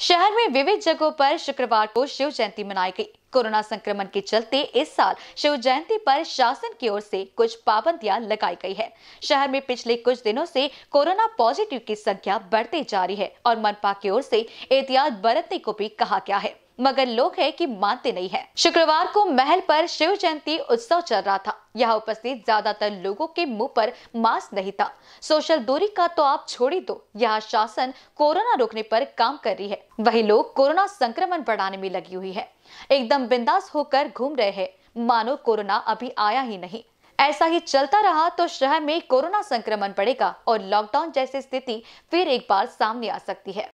शहर में विविध जगहों पर शुक्रवार को शिव जयंती मनाई गई। कोरोना संक्रमण के चलते इस साल शिव जयंती पर शासन की ओर से कुछ पाबंदियाँ लगाई गई है। शहर में पिछले कुछ दिनों से कोरोना पॉजिटिव की संख्या बढ़ती जा रही है और मनपा की ओर से एहतियात बरतने को भी कहा गया है। मगर लोग है कि मानते नहीं है। शुक्रवार को महल पर शिव जयंती उत्सव चल रहा था। यहाँ उपस्थित ज़्यादातर लोगों के मुँह पर मास्क नहीं था। सोशल दूरी का तो आप छोड़ ही दो। यहाँ शासन कोरोना रोकने पर काम कर रही है। वही लोग कोरोना संक्रमण बढ़ाने में लगी हुई है। एकदम बिंदास होकर घूम रहे हैं। मानो कोरोना अभी आया ही नहीं। ऐसा ही चलता रहा तो शहर में कोरोना संक्रमण बढ़ेगा और लॉकडाउन जैसी स्थिति फिर एक बार सामने आ सकती है।